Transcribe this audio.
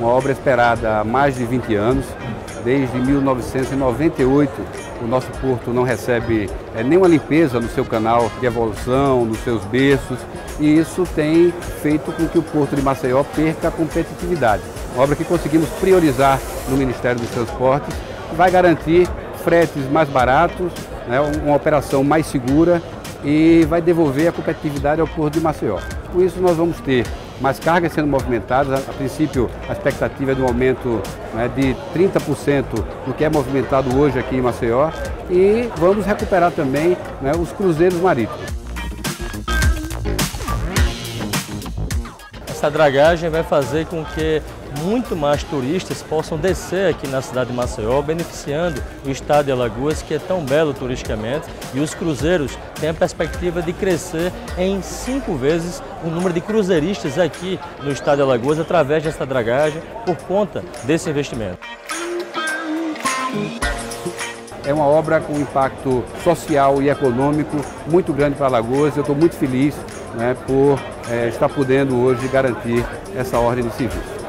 Uma obra esperada há mais de 20 anos, desde 1998 o nosso porto não recebe é, nenhuma limpeza no seu canal de evolução, nos seus berços, e isso tem feito com que o porto de Maceió perca a competitividade. Uma obra que conseguimos priorizar no Ministério dos Transportes, vai garantir fretes mais baratos, né, uma operação mais segura e vai devolver a competitividade ao porto de Maceió. Com isso nós vamos ter mais cargas sendo movimentadas. A princípio, a expectativa é de um aumento né, de 30% do que é movimentado hoje aqui em Maceió e vamos recuperar também né, os cruzeiros marítimos. Essa dragagem vai fazer com que muito mais turistas possam descer aqui na cidade de Maceió, beneficiando o estado de Alagoas, que é tão belo turisticamente, e os cruzeiros têm a perspectiva de crescer em cinco vezes o número de cruzeiristas aqui no estado de Alagoas através dessa dragagem, por conta desse investimento. É uma obra com impacto social e econômico muito grande para Alagoas. Eu estou muito feliz né, por é, estar podendo hoje garantir essa ordem de serviço.